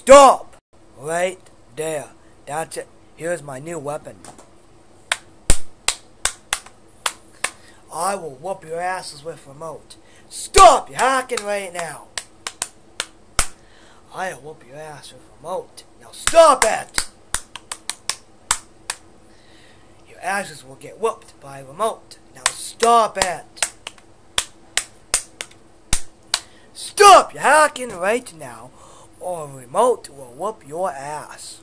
Stop! Right there. That's it. Here's my new weapon. I will whoop your asses with remote. Stop! You're hacking right now. I'll whoop your ass with remote. Now stop it! Your asses will get whooped by remote. Now stop it! Stop! You're hacking right now, or a remote will whoop your ass.